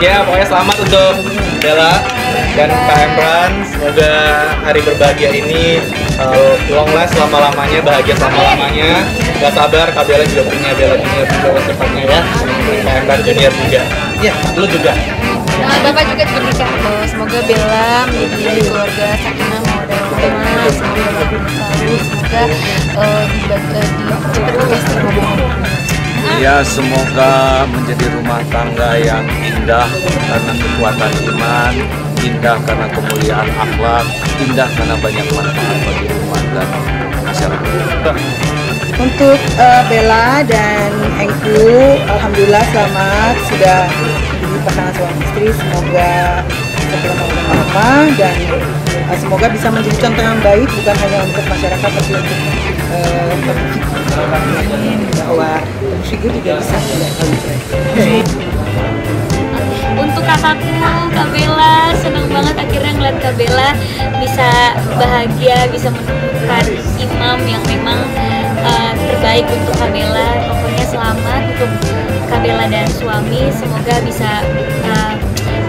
Ya, pokoknya selamat untuk Bella dan Kak Emran. Semoga hari berbahagia ini uh, long last selama-lamanya, bahagia selama-lamanya. Gak sabar, Kak Bella juga punya Bella Junior juga secepatnya ya. Kak Emran Junior juga. Iya, lu juga. Nah, Bapak juga juga nikah loh. Semoga Bella menjadi keluarga sakinah mawaddah warahmah. Semoga Bapak selalu eh, eh, Ya semoga menjadi rumah tangga yang indah karena kekuatan iman, indah karena kemuliaan akhlak, indah karena banyak manfaat bagi umat dan masyarakat. Untuk eh, Bella dan Engku, Alhamdulillah selamat sudah jadi pasangan suami istri. Semoga bersama dan eh, semoga bisa menjadi contoh yang baik bukan hanya untuk masyarakat tapi untuk eh, publik bahwa figur juga bisa. Kakakku Kak Bella. Senang banget akhirnya ngeliat Kak Bella bisa bahagia bisa menemukan imam yang memang uh, terbaik untuk Kak Bella. Pokoknya selamat untuk Kak Bella dan suami. Semoga bisa uh,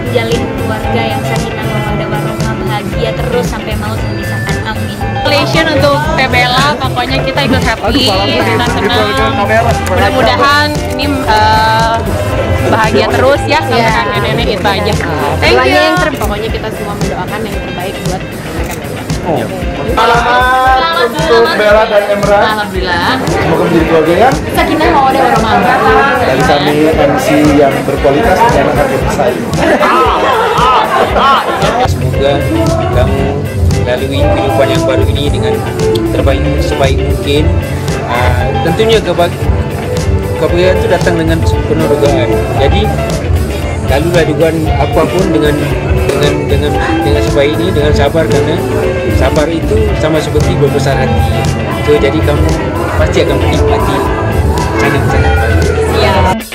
menjalin keluarga yang sakinah mawaddah warahmah bahagia terus sampai maut memisahkan amin. Congratulations untuk Teh Bella, pokoknya kita ikut happy, kita senang. Mudah-mudahan ini uh, bahagia terus ya sampai Iya. kakek nenek itu aja. Thank Doanya you. yang ter- pokoknya kita semua mendoakan yang terbaik buat mereka berdua. Selamat untuk Bella dan Emran. Alhamdulillah. Semoga menjadi keluarga yang Sakinah mawaddah warahmah. dari kami MC yang berkualitas dan harga bersaing. Semoga kamu lalui kehidupan yang baru ini dengan terbaik sebaik mungkin. Ah, tentunya keba- kebahagiaan itu datang dengan penuh dugaan. Jadi lalulah dugaan apapun dengan dengan dengan dengan sebaik ini dengan sabar karena sabar itu sama seperti berbesar hati. So, jadi kamu pasti akan menikmati sangat sangat baik. Siap.